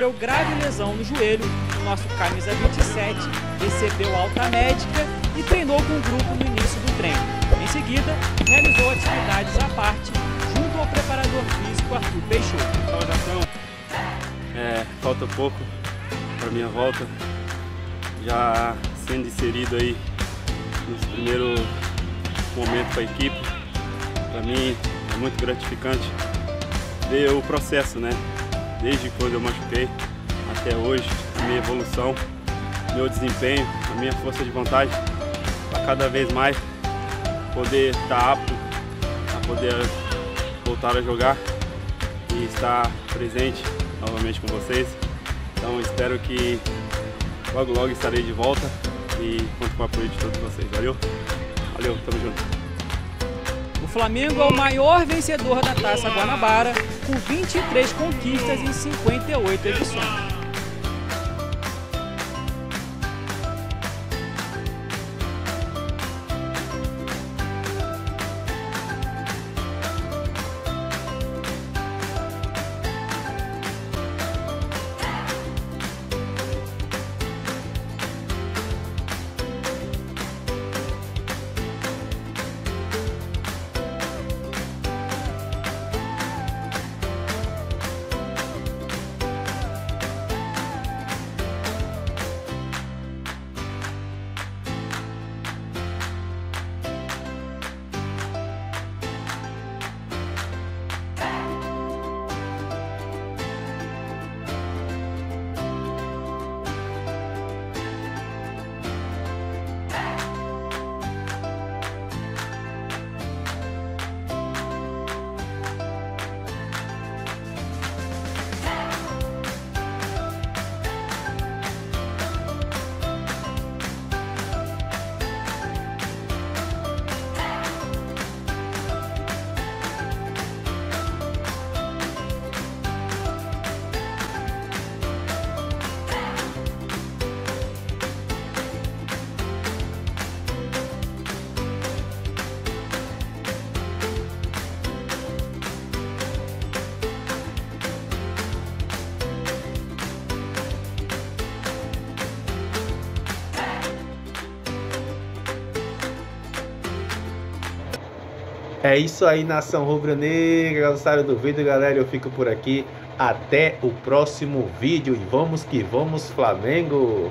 sofreu grave lesão no joelho, o nosso camisa 27 recebeu alta médica e treinou com o grupo no início do treino. Em seguida, realizou atividades à parte junto ao preparador físico Arthur Peixoto. Saudação, é, falta pouco para minha volta, já sendo inserido aí nos primeiros momentos com a equipe. Para mim é muito gratificante ver o processo, né? Desde quando eu machuquei até hoje, minha evolução, meu desempenho, a minha força de vontade para cada vez mais poder estar apto a poder voltar a jogar e estar presente novamente com vocês. Então espero que logo logo estarei de volta e conto com o apoio de todos vocês. Valeu? Valeu, tamo junto. O Flamengo é o maior vencedor da Taça Guanabara, com 23 conquistas em 58 edições. É isso aí, nação rubro-negra. Gostaram do vídeo, galera? Eu fico por aqui. Até o próximo vídeo. E vamos que vamos, Flamengo!